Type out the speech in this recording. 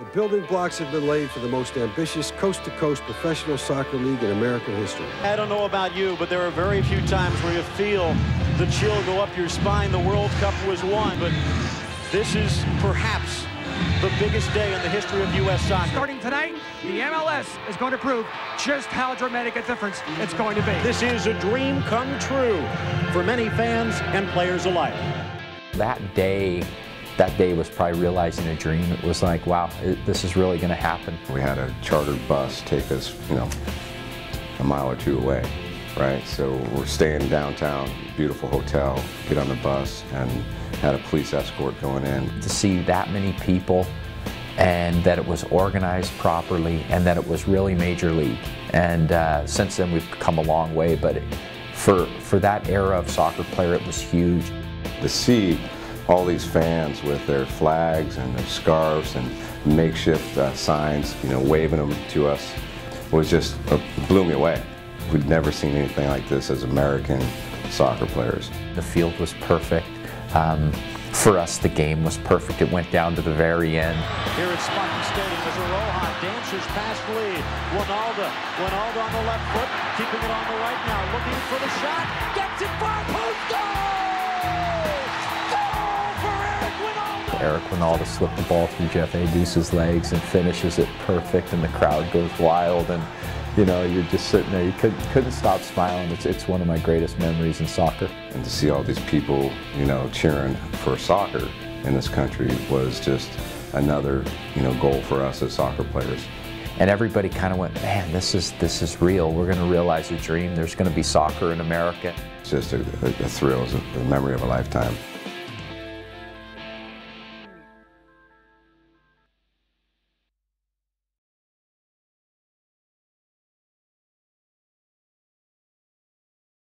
The building blocks have been laid for the most ambitious coast-to-coast professional soccer league in American history. I don't know about you, but there are very few times where you feel the chill go up your spine. The World Cup was won, but this is perhaps the biggest day in the history of U.S. soccer. Starting tonight, the MLS is going to prove just how dramatic a difference it's going to be. This is a dream come true for many fans and players alike. That day that day was probably realizing a dream. It was like, wow, it, this is really going to happen. We had a chartered bus take us, you know, a mile or two away, right? So we're staying downtown, beautiful hotel, get on the bus, and had a police escort going in. To see that many people and that it was organized properly and that it was really major league. And uh, since then we've come a long way, but it, for, for that era of soccer player, it was huge. To see all these fans with their flags and their scarves and makeshift uh, signs, you know, waving them to us was just, uh, blew me away. We'd never seen anything like this as American soccer players. The field was perfect. Um, for us, the game was perfect. It went down to the very end. Here at Spartan Stadium as Roja dances past Lee. Wynalda. Wynalda on the left foot, keeping it on the right now, looking for the shot. Gets it far post. Eric Wynalda slipped the ball through Jeff Agoos's legs and finishes it perfect, and the crowd goes wild. And you know, you're just sitting there. You could, couldn't stop smiling. It's, it's one of my greatest memories in soccer. And to see all these people, you know, cheering for soccer in this country was just another, you know, goal for us as soccer players. And everybody kind of went, man, this is this is real. We're going to realize a dream. There's going to be soccer in America. It's just a, a, a thrill, it's a memory of a lifetime.